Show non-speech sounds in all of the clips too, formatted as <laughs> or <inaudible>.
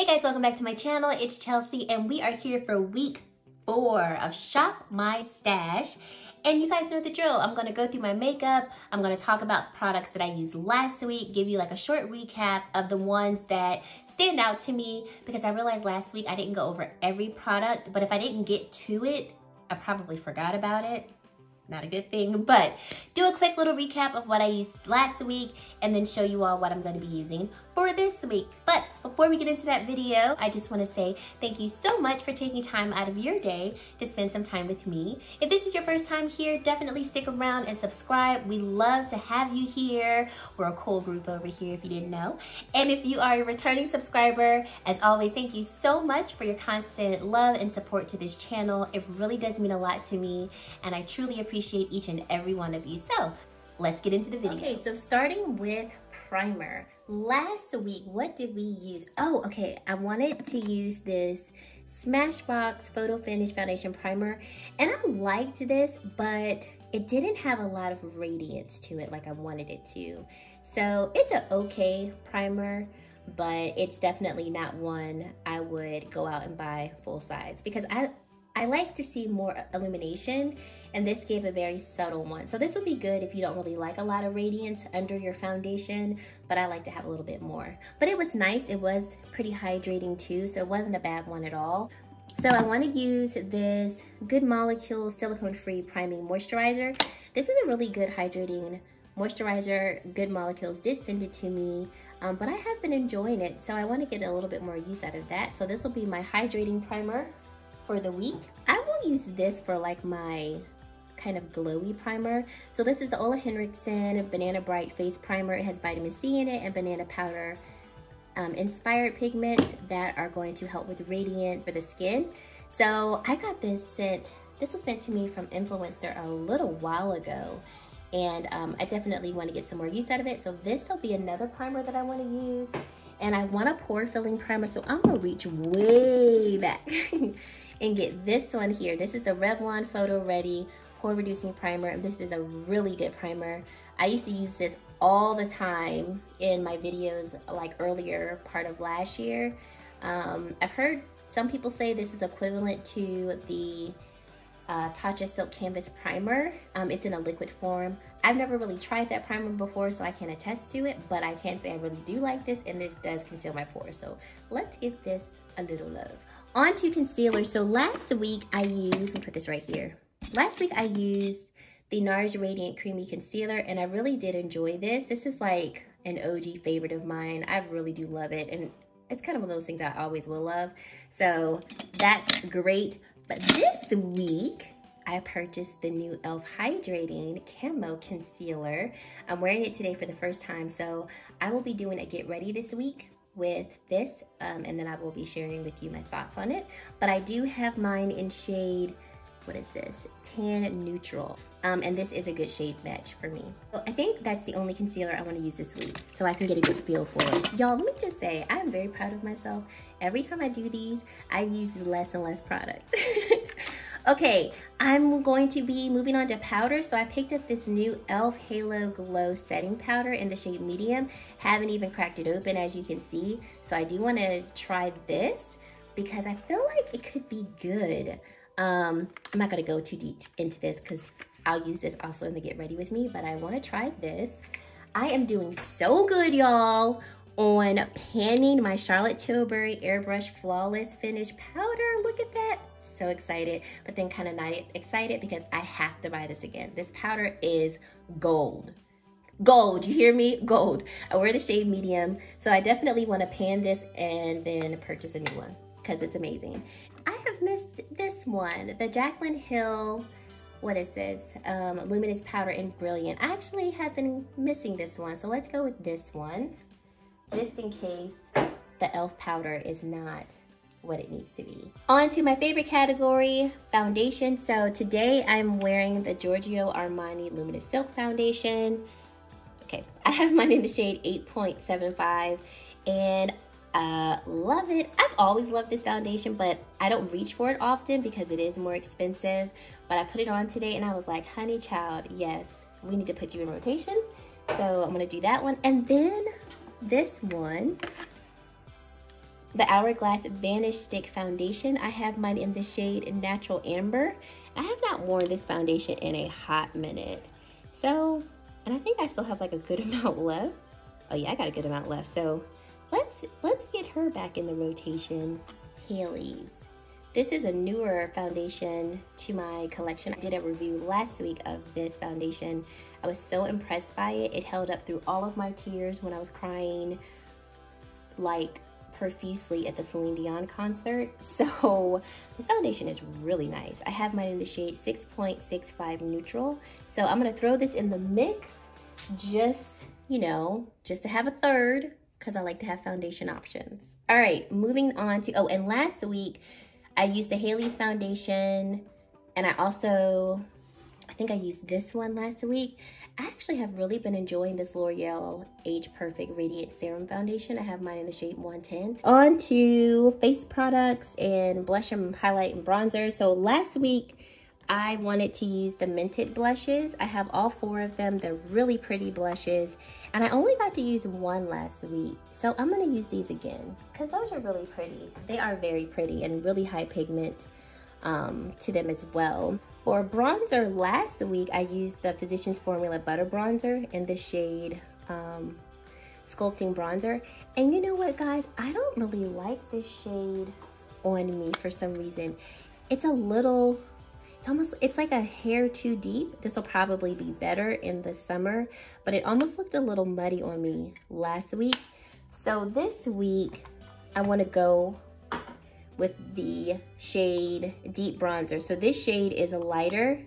Hey guys, welcome back to my channel. It's Chelsea and we are here for week four of Shop My Stash. And you guys know the drill. I'm gonna go through my makeup. I'm gonna talk about products that I used last week, give you like a short recap of the ones that stand out to me because I realized last week I didn't go over every product, but if I didn't get to it, I probably forgot about it not a good thing, <laughs> but do a quick little recap of what I used last week and then show you all what I'm gonna be using for this week. But before we get into that video, I just wanna say thank you so much for taking time out of your day to spend some time with me. If this is your first time here, definitely stick around and subscribe. We love to have you here. We're a cool group over here if you didn't know. And if you are a returning subscriber, as always, thank you so much for your constant love and support to this channel. It really does mean a lot to me and I truly appreciate each and every one of you. So let's get into the video. Okay, so starting with primer. Last week, what did we use? Oh, okay, I wanted to use this Smashbox Photo Finish Foundation Primer, and I liked this, but it didn't have a lot of radiance to it like I wanted it to. So it's an okay primer, but it's definitely not one I would go out and buy full size because I, I like to see more illumination and this gave a very subtle one. So this would be good if you don't really like a lot of radiance under your foundation, but I like to have a little bit more. But it was nice, it was pretty hydrating too, so it wasn't a bad one at all. So I wanna use this Good Molecules silicone-free priming moisturizer. This is a really good hydrating moisturizer. Good Molecules did send it to me, um, but I have been enjoying it, so I wanna get a little bit more use out of that. So this will be my hydrating primer for the week. I will use this for like my kind of glowy primer. So this is the Ole Henriksen Banana Bright Face Primer. It has vitamin C in it and banana powder um, inspired pigments that are going to help with radiant for the skin. So I got this sent, this was sent to me from Influencer a little while ago and um, I definitely want to get some more use out of it. So this will be another primer that I want to use. And I want a pore filling primer, so I'm gonna reach way back <laughs> and get this one here. This is the Revlon Photo Ready pore reducing primer. This is a really good primer. I used to use this all the time in my videos like earlier part of last year. Um, I've heard some people say this is equivalent to the uh, Tatcha Silk Canvas Primer. Um, it's in a liquid form. I've never really tried that primer before, so I can't attest to it, but I can say I really do like this, and this does conceal my pores. So let's give this a little love. On to concealer. So last week I used, let put this right here. Last week I used the NARS Radiant Creamy Concealer and I really did enjoy this. This is like an OG favorite of mine. I really do love it and it's kind of one of those things I always will love. So that's great. But this week, I purchased the new e.l.f. Hydrating Camo Concealer. I'm wearing it today for the first time, so I will be doing a get ready this week with this, um, and then I will be sharing with you my thoughts on it. But I do have mine in shade what is this? Tan Neutral. Um, and this is a good shade match for me. So I think that's the only concealer I want to use this week so I can get a good feel for it. Y'all, let me just say, I'm very proud of myself. Every time I do these, I use less and less product. <laughs> okay, I'm going to be moving on to powder. So I picked up this new e.l.f. Halo Glow Setting Powder in the shade Medium. Haven't even cracked it open as you can see. So I do want to try this because I feel like it could be good. Um, I'm not gonna go too deep into this because I'll use this also in the get ready with me, but I wanna try this. I am doing so good, y'all, on panning my Charlotte Tilbury Airbrush Flawless Finish Powder. Look at that, so excited, but then kind of not excited because I have to buy this again. This powder is gold. Gold, you hear me? Gold. I wear the shade medium, so I definitely wanna pan this and then purchase a new one because it's amazing. I have missed this one, the Jaclyn Hill, what is this? Um, Luminous Powder in Brilliant. I actually have been missing this one, so let's go with this one, just in case the e.l.f. powder is not what it needs to be. On to my favorite category, foundation. So today I'm wearing the Giorgio Armani Luminous Silk Foundation. Okay, <laughs> I have mine in the shade 8.75 and uh, love it. I've always loved this foundation, but I don't reach for it often because it is more expensive. But I put it on today and I was like, honey child, yes, we need to put you in rotation. So I'm gonna do that one. And then this one, the Hourglass Vanish Stick Foundation. I have mine in the shade Natural Amber. I have not worn this foundation in a hot minute. So, and I think I still have like a good <laughs> amount left. Oh yeah, I got a good amount left. So let's, let's get her back in the rotation. Haley's. This is a newer foundation to my collection. I did a review last week of this foundation. I was so impressed by it. It held up through all of my tears when I was crying like profusely at the Celine Dion concert. So <laughs> this foundation is really nice. I have mine in the shade 6.65 neutral. So I'm gonna throw this in the mix just, you know, just to have a third because I like to have foundation options. All right, moving on to, oh, and last week I used the Haley's foundation and I also, I think I used this one last week. I actually have really been enjoying this L'Oreal Age Perfect Radiant Serum Foundation. I have mine in the shade 110. On to face products and blush and highlight and bronzer. So last week, I wanted to use the Mented blushes. I have all four of them. They're really pretty blushes. And I only got to use one last week. So I'm gonna use these again because those are really pretty. They are very pretty and really high pigment um, to them as well. For bronzer, last week I used the Physicians Formula Butter Bronzer in the shade um, Sculpting Bronzer. And you know what, guys? I don't really like this shade on me for some reason. It's a little, it's almost, it's like a hair too deep. This will probably be better in the summer, but it almost looked a little muddy on me last week. So this week, I wanna go with the shade Deep Bronzer. So this shade is a lighter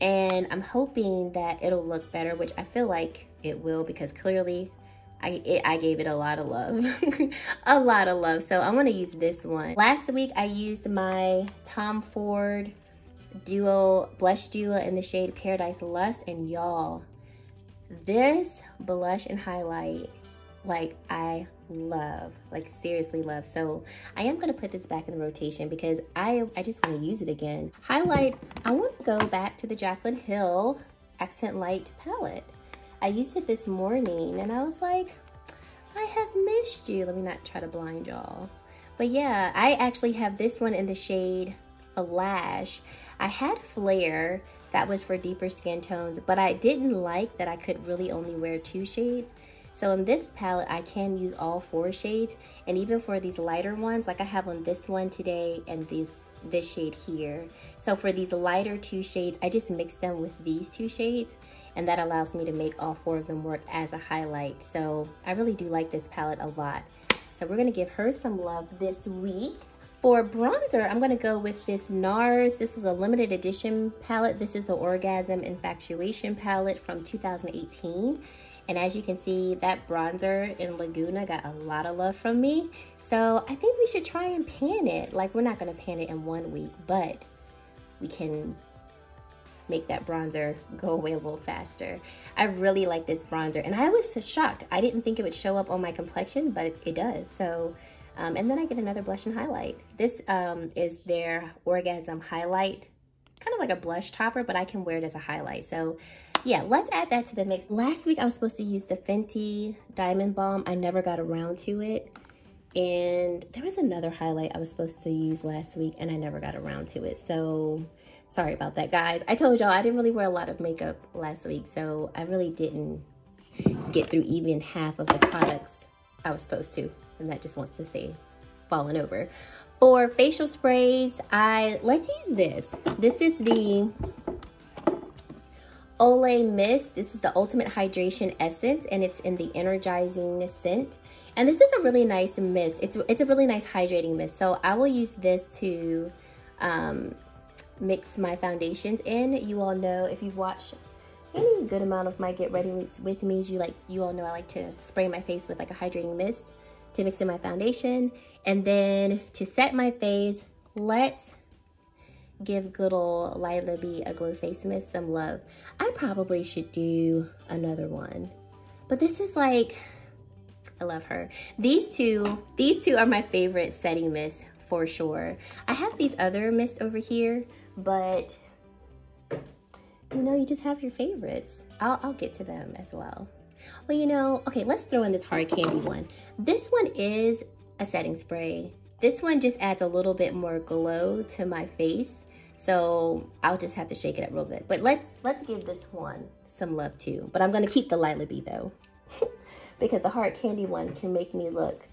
and I'm hoping that it'll look better, which I feel like it will because clearly I, it, I gave it a lot of love, <laughs> a lot of love. So I'm gonna use this one. Last week I used my Tom Ford Duo Blush Duo in the shade Paradise Lust and y'all, this blush and highlight, like I love, like seriously love. So I am gonna put this back in the rotation because I, I just wanna use it again. Highlight, I wanna go back to the Jaclyn Hill Accent Light palette. I used it this morning and I was like, I have missed you. Let me not try to blind y'all. But yeah, I actually have this one in the shade a Lash. I had Flare, that was for deeper skin tones, but I didn't like that I could really only wear two shades. So in this palette, I can use all four shades. And even for these lighter ones, like I have on this one today and this, this shade here. So for these lighter two shades, I just mix them with these two shades and that allows me to make all four of them work as a highlight. So I really do like this palette a lot. So we're gonna give her some love this week. For bronzer, I'm gonna go with this NARS. This is a limited edition palette. This is the Orgasm Infatuation palette from 2018. And as you can see, that bronzer in Laguna got a lot of love from me. So I think we should try and pan it. Like we're not gonna pan it in one week, but we can make that bronzer go away a little faster. I really like this bronzer and I was so shocked. I didn't think it would show up on my complexion, but it does. So, um, and then I get another blush and highlight. This um, is their Orgasm Highlight, kind of like a blush topper, but I can wear it as a highlight. So yeah, let's add that to the mix. Last week I was supposed to use the Fenty Diamond Balm. I never got around to it. And there was another highlight I was supposed to use last week and I never got around to it. So sorry about that, guys. I told y'all I didn't really wear a lot of makeup last week. So I really didn't get through even half of the products I was supposed to. And that just wants to stay falling over. For facial sprays, I let's use this. This is the Olay Mist. This is the Ultimate Hydration Essence, and it's in the Energizing scent. And this is a really nice mist. It's, it's a really nice hydrating mist. So I will use this to um, mix my foundations in. You all know, if you've watched any good amount of my Get Ready With Me, you, like, you all know I like to spray my face with like a hydrating mist to mix in my foundation. And then to set my face, let's give good old Lila B a glow face mist some love. I probably should do another one. But this is like, I love her. These two, these two are my favorite setting mists for sure. I have these other mists over here, but you know, you just have your favorites. I'll, I'll get to them as well. Well, you know, okay, let's throw in this hard candy one. This one is a setting spray. This one just adds a little bit more glow to my face. So I'll just have to shake it up real good. But let's let's give this one some love too. But I'm gonna keep the Lilaby though. <laughs> because the hard candy one can make me look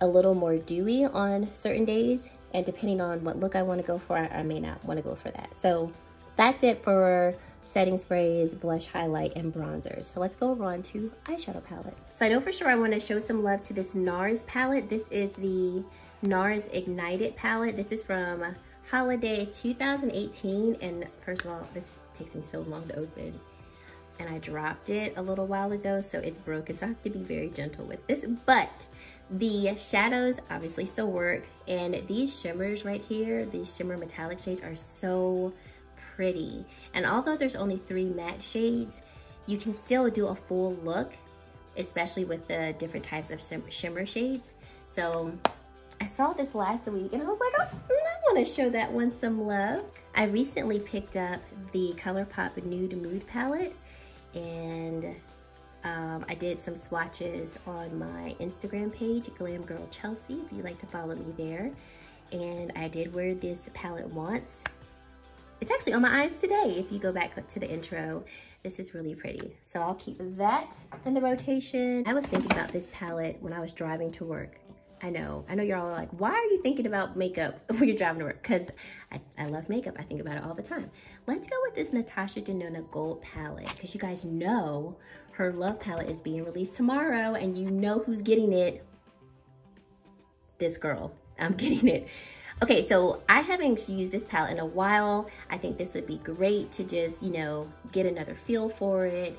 a little more dewy on certain days. And depending on what look I wanna go for, I may not wanna go for that. So that's it for setting sprays, blush highlight, and bronzers. So let's go over on to eyeshadow palettes. So I know for sure I wanna show some love to this NARS palette. This is the NARS Ignited palette. This is from Holiday 2018. And first of all, this takes me so long to open. And I dropped it a little while ago, so it's broken. So I have to be very gentle with this. But the shadows obviously still work. And these shimmers right here, these shimmer metallic shades are so pretty. And although there's only three matte shades, you can still do a full look, especially with the different types of shimmer shades. So I saw this last week and I was like, oh, I want to show that one some love. I recently picked up the ColourPop Nude Mood Palette and um, I did some swatches on my Instagram page, Glam Girl Chelsea, if you'd like to follow me there. And I did wear this palette once it's actually on my eyes today. If you go back to the intro, this is really pretty. So I'll keep that in the rotation. I was thinking about this palette when I was driving to work. I know, I know you're all like, why are you thinking about makeup <laughs> when you're driving to work? Because I, I love makeup, I think about it all the time. Let's go with this Natasha Denona Gold palette because you guys know her Love palette is being released tomorrow and you know who's getting it. This girl, I'm <laughs> getting it. Okay, so I haven't used this palette in a while. I think this would be great to just, you know, get another feel for it.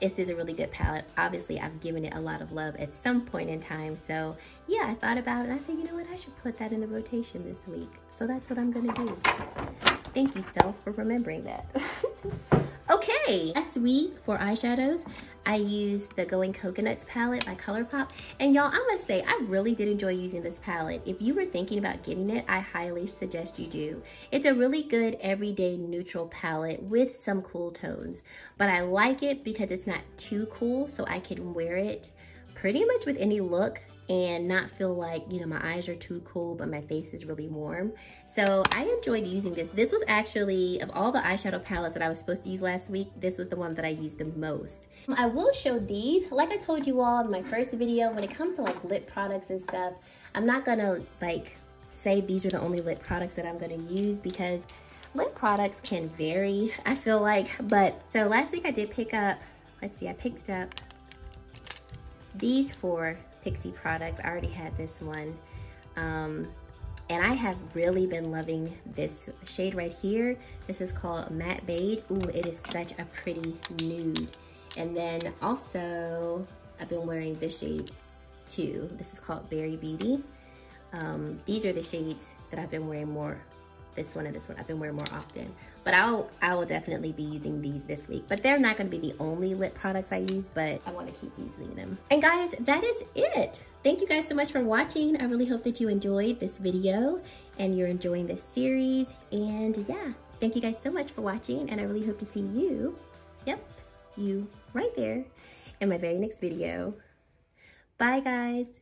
This is a really good palette. Obviously, I've given it a lot of love at some point in time. So yeah, I thought about it. I said, you know what? I should put that in the rotation this week. So that's what I'm gonna do. Thank you, self, for remembering that. <laughs> okay, last week for eyeshadows, I used the Going Coconuts palette by ColourPop. And y'all, I must say, I really did enjoy using this palette. If you were thinking about getting it, I highly suggest you do. It's a really good everyday neutral palette with some cool tones. But I like it because it's not too cool, so I can wear it pretty much with any look and not feel like, you know, my eyes are too cool, but my face is really warm. So I enjoyed using this. This was actually, of all the eyeshadow palettes that I was supposed to use last week, this was the one that I used the most. I will show these. Like I told you all in my first video, when it comes to like lip products and stuff, I'm not gonna like say these are the only lip products that I'm gonna use because lip products can vary, <laughs> I feel like. But so last week I did pick up, let's see, I picked up these four Pixi products. I already had this one. Um, and I have really been loving this shade right here. This is called Matte Beige. Ooh, it is such a pretty nude. And then also, I've been wearing this shade too. This is called Berry Beauty. Um, these are the shades that I've been wearing more this one and this one I've been wearing more often. But I'll I will definitely be using these this week. But they're not gonna be the only lip products I use, but I wanna keep using them. And guys, that is it. Thank you guys so much for watching. I really hope that you enjoyed this video and you're enjoying this series. And yeah, thank you guys so much for watching and I really hope to see you, yep, you right there in my very next video. Bye guys.